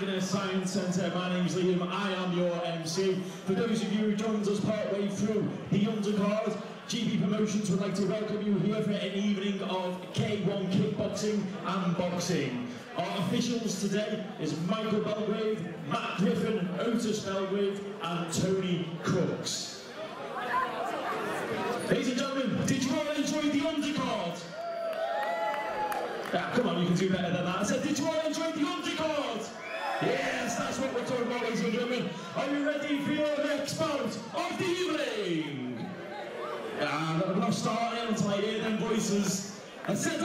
Magna Science Centre. My name's Liam, I am your MC. For those of you who joined us partway through the undercard, GB Promotions would like to welcome you here for an evening of K1 kickboxing and boxing. Our officials today is Michael Belgrave, Matt Griffin, Otis Belgrave and Tony Crooks. Ladies and gentlemen, did you all enjoy the undercard? Yeah, come on, you can do better than that. I said, did you all enjoy the undercard? Yes, that's what we're talking about, ladies and gentlemen. Are you ready for your next bout of the evening? Yeah, I'm not starting until I hear them voices. I said,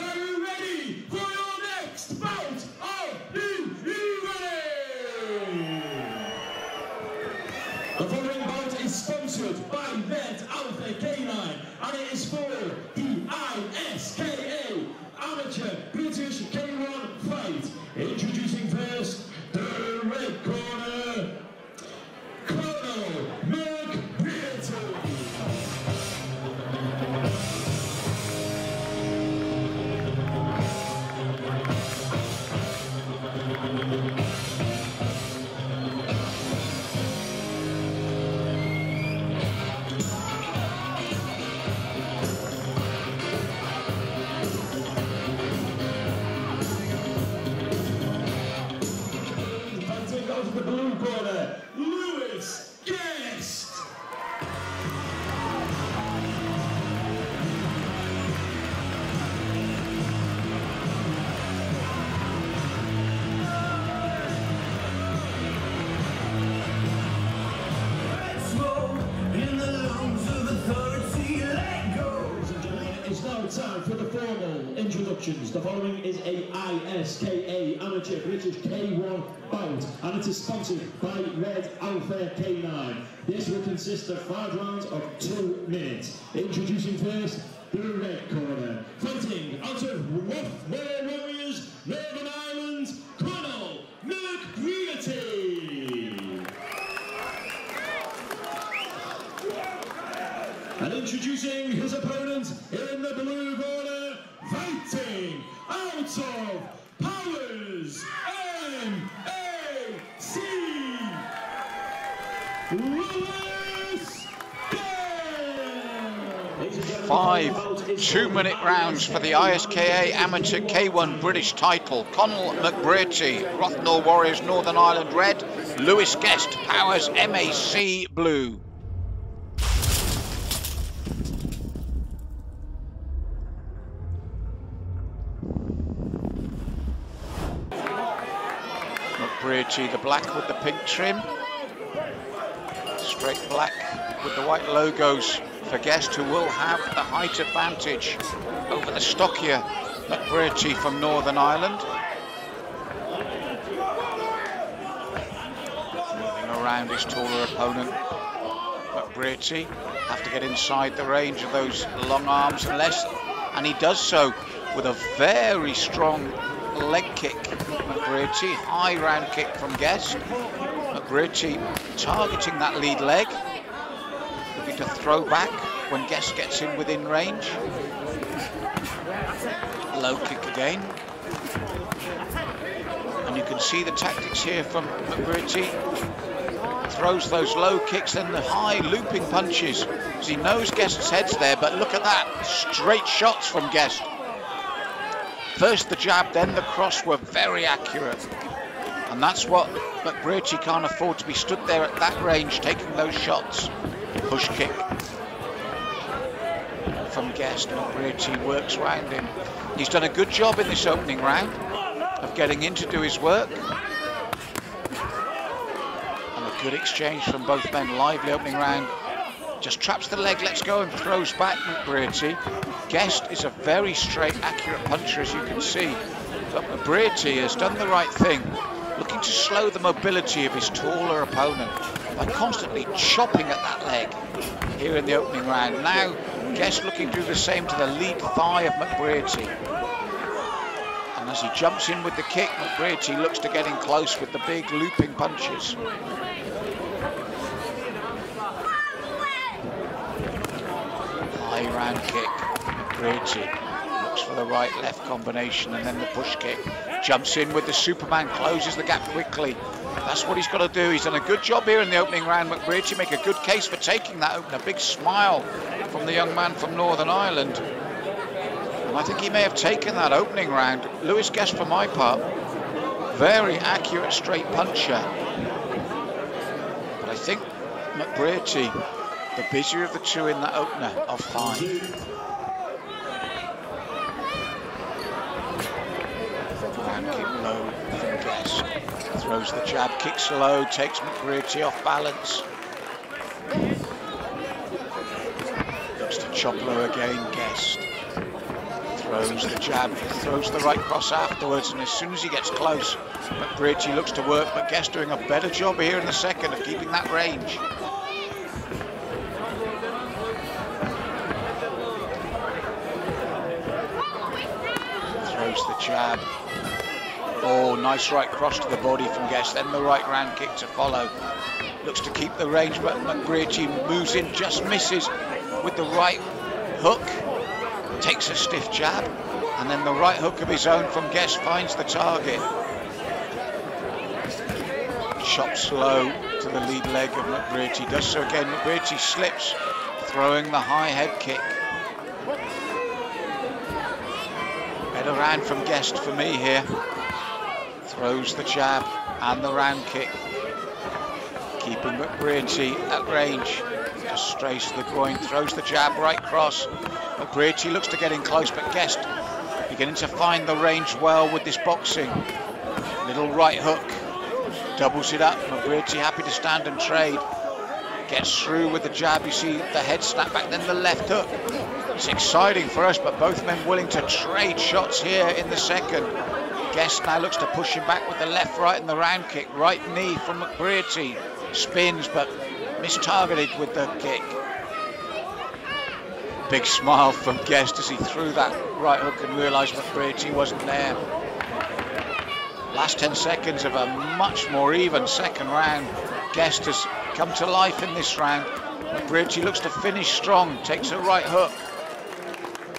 introductions. The following is a ISKA Amateur British K1 bout, and it is sponsored by Red Alpha K9. This will consist of five rounds of two minutes. Introducing first, the red corner. Fighting out of Roughmore Warriors, Northern Ireland, Conal McBrearty. And introducing his opponent in the blue corner, fighting out of Powers MAC, Five two-minute rounds for the ISKA Amateur K1 British title. Conal McBrearty, Rothnor Warriors Northern Ireland Red, Lewis Guest, Powers MAC Blue. McBrearty, the black with the pink trim. Straight black with the white logos for Guest, who will have the height advantage over the stockier McBrearty from Northern Ireland. Moving around his taller opponent, McBrearty. Have to get inside the range of those long arms unless, and he does so with a very strong leg kick. McBrearty, high round kick from Guest. McBrearty targeting that lead leg, looking to throw back when Guest gets in within range. Low kick again. And you can see the tactics here from McBrearty. Throws those low kicks and the high looping punches. He knows Guest's head's there, but look at that. Straight shots from Guest. First the jab, then the cross were very accurate. And that's what McBrearty can't afford to be stood there at that range taking those shots. Push kick from Guest. McBrearty works round him. He's done a good job in this opening round of getting in to do his work. And a good exchange from both men. Lively opening round. Just traps the leg, lets go and throws back McBrearty. Guest is a very straight, accurate puncher, as you can see. But McBrearty has done the right thing, looking to slow the mobility of his taller opponent by constantly chopping at that leg here in the opening round. Now, Guest looking to do the same to the lead thigh of McBrearty. And as he jumps in with the kick, McBrearty looks to get in close with the big looping punches. High round kick. McBrearty looks for the right-left combination and then the push kick. Jumps in with the Superman, closes the gap quickly. That's what he's got to do. He's done a good job here in the opening round. McBrearty make a good case for taking that opener. Big smile from the young man from Northern Ireland. And I think he may have taken that opening round. Lewis Guest, for my part, very accurate straight puncher. But I think McBrearty, the busier of the two in that opener, of five. Round kick low. Throws the jab, kicks low, takes McBrearty off balance. Looks to chop low again, Guest. Throws the jab, throws the right cross afterwards, and as soon as he gets close, McBrearty looks to work, but Guest doing a better job here in the second of keeping that range. Throws the jab, Oh, nice right cross to the body from Guest, then the right round kick to follow. Looks to keep the range, but McBrearty moves in, just misses with the right hook. Takes a stiff jab, and then the right hook of his own from Guest finds the target. Chops slow to the lead leg of McBrearty. Does so again. McBrearty slips, throwing the high head kick. Better round from Guest for me here. Throws the jab and the round kick. Keeping McBrearty at range. Just strays to the groin, throws the jab, right cross. McBrearty looks to get in close, but Guest beginning to find the range well with this boxing. Little right hook, doubles it up. McBrearty happy to stand and trade. Gets through with the jab, you see the head snap back, then the left hook. It's exciting for us, but both men willing to trade shots here in the second. Guest now looks to push him back with the left, right, and the round kick. Right knee from McBrearty. Spins, but mistargeted with the kick. Big smile from Guest as he threw that right hook and realised McBrearty wasn't there. Last 10 seconds of a much more even second round. Guest has come to life in this round. McBrearty looks to finish strong, takes a right hook.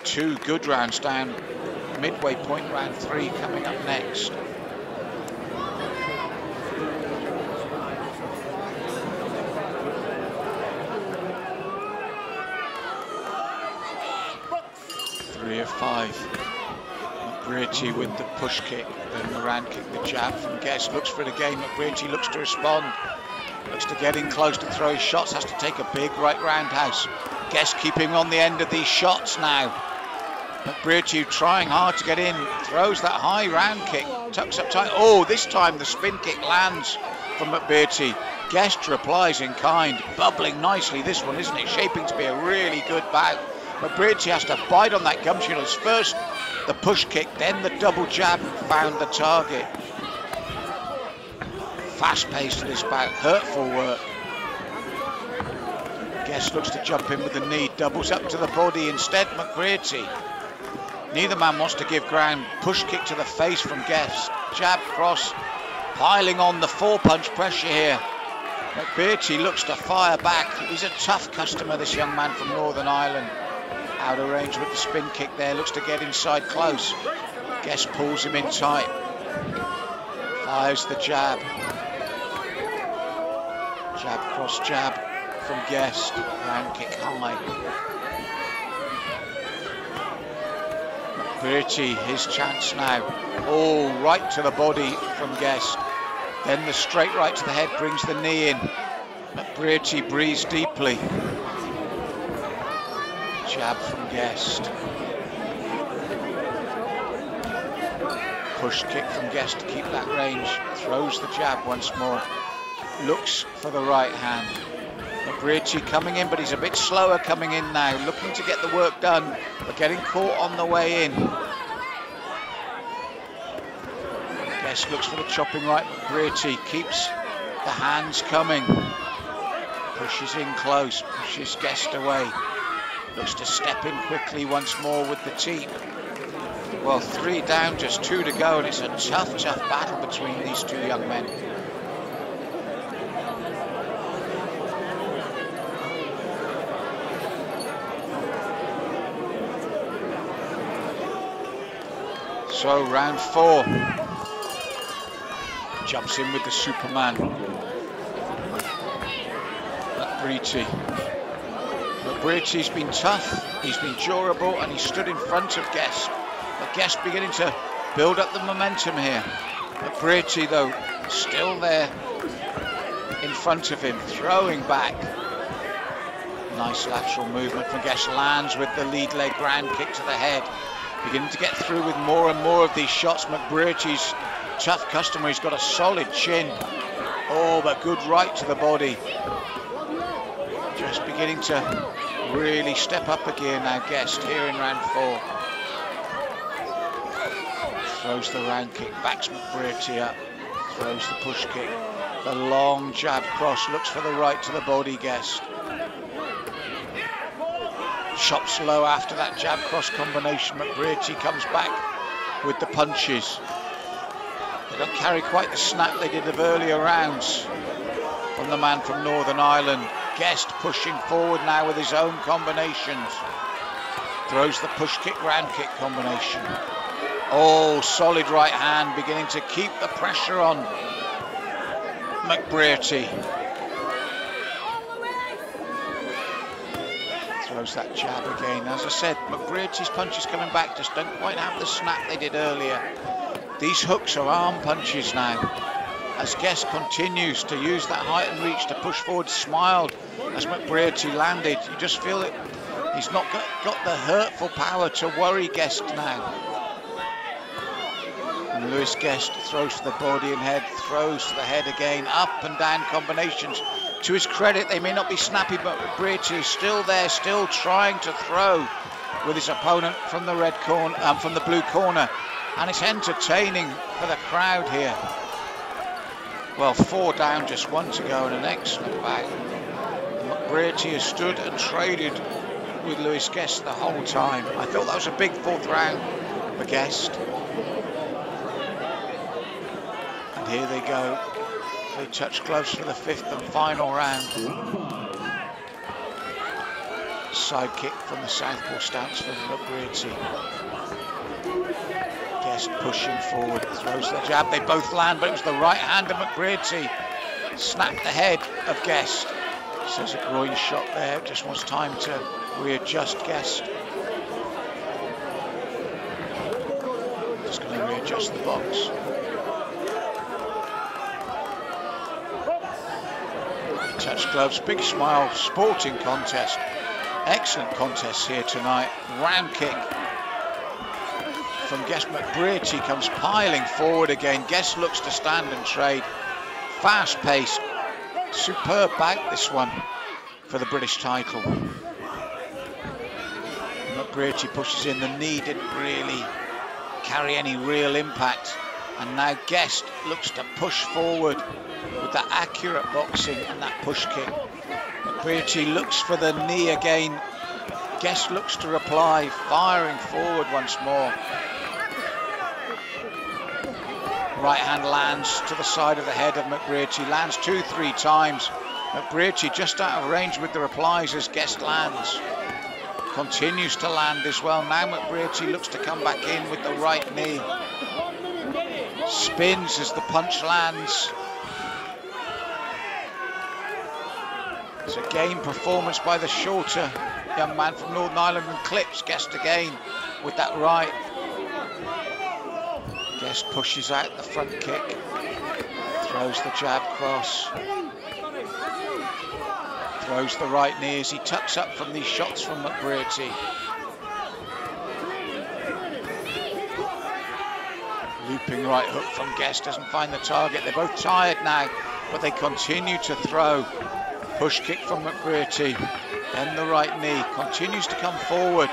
Two good rounds down midway point round three coming up next. Three of five. McBrearty with the push kick, then the round kick, the jab from Guest. Looks for it again. McBrearty looks to respond. Looks to get in close to throw his shots. Has to take a big right roundhouse. Guest keeping on the end of these shots now. McBrearty trying hard to get in, throws that high round kick, tucks up tight. Oh, this time the spin kick lands from McBrearty. Guest replies in kind, bubbling nicely this one, isn't it? Shaping to be a really good bout. McBrearty has to bite on that gumshield. First the push kick, then the double jab found the target. Fast paced this bout, hurtful work. Guest looks to jump in with the knee, doubles up to the body instead. McBrearty Neither man wants to give ground. Push kick to the face from Guest. Jab cross. Piling on the four punch pressure here. McBrearty looks to fire back. He's a tough customer, this young man from Northern Ireland. Out of range with the spin kick there. Looks to get inside close. Guest pulls him in tight. Fires the jab. Jab cross jab from Guest. Round kick high. Bertie, his chance now. Oh, right to the body from Guest. Then the straight right to the head brings the knee in. McBrearty breathes deeply. Jab from Guest. Push kick from Guest to keep that range. Throws the jab once more. Looks for the right hand. McBrearty coming in, but he's a bit slower coming in now, looking to get the work done, but getting caught on the way in. Guest looks for the chopping right, McBrearty keeps the hands coming. Pushes in close, pushes Guest away. Looks to step in quickly once more with the teep. Well, three down, just two to go, and it's a tough, tough battle between these two young men. So round four. Jumps in with the Superman. McBrearty. McBrearty's been tough, he's been durable, and he stood in front of Guest. But Guest beginning to build up the momentum here. McBrearty, though, still there in front of him, throwing back. Nice lateral movement from Guest lands with the lead leg ground kick to the head. Beginning to get through with more and more of these shots. McBrearty's tough customer, he's got a solid chin. Oh, but good right to the body. Just beginning to really step up again. now, Guest, here in round four. Throws the round kick, backs McBrearty up, throws the push kick. The long jab cross, looks for the right to the body, Guest. Chops low after that jab cross combination. McBrearty comes back with the punches. They don't carry quite the snap they did of earlier rounds from the man from Northern Ireland. Guest pushing forward now with his own combinations. Throws the push kick, round kick combination. Oh, solid right hand beginning to keep the pressure on McBrearty. That jab again. As I said, McBrearty's punches coming back just don't quite have the snap they did earlier. These hooks are arm punches now. As Guest continues to use that height and reach to push forward, smiled as McBrearty landed. You just feel it. He's not got, got the hurtful power to worry Guest now. And Lewis Guest throws to the body and head, throws to the head again, up and down combinations. To his credit, they may not be snappy, but Brearty is still there, still trying to throw with his opponent from the red corner, um, from the blue corner, and it's entertaining for the crowd here. Well, four down, just one to go, and an excellent back. Brearty has stood and traded with Lewis Guest the whole time. I thought that was a big fourth round for Guest. And here they go. They touch gloves for the fifth and final round. Side kick from the southpaw stance from McBrearty. Guest pushing forward, throws the jab. They both land, but it was the right hand of McBrearty. Snapped the head of Guest. Says a groin shot there, just wants time to readjust Guest. Just going to readjust the box. Gloves, big smile, sporting contest. Excellent contest here tonight. Round kick from Guest McBrearty comes piling forward again. Guest looks to stand and trade. Fast pace, superb back this one for the British title. McBrearty pushes in, the knee didn't really carry any real impact. And now Guest looks to push forward with that accurate boxing and that push kick. McBrearty looks for the knee again. Guest looks to reply, firing forward once more. Right hand lands to the side of the head of McBrearty, lands two, three times. McBrearty just out of range with the replies as Guest lands. Continues to land as well. Now McBrearty looks to come back in with the right knee. Spins as the punch lands. It's a game performance by the shorter young man from Northern Ireland and clips Guest again with that right. Guest pushes out the front kick, throws the jab cross, throws the right knee as he tucks up from these shots from McBrearty. Looping right hook from Guest doesn't find the target. They're both tired now, but they continue to throw. Push kick from McBrearty. Then the right knee. Continues to come forward.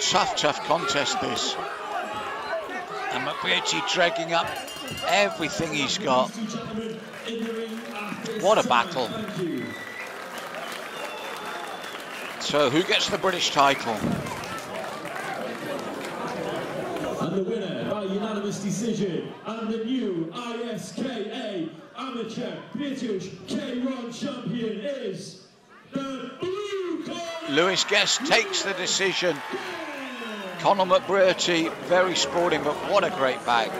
Tough, tough contest this. And McBrearty dragging up everything he's got. What a battle. So who gets the British title? And the winner by unanimous decision and the new ISKA Amateur British K1 champion is the Blue Corner. Lewis Guest takes the decision. Conal McBrearty, very sporting, but what a great bag.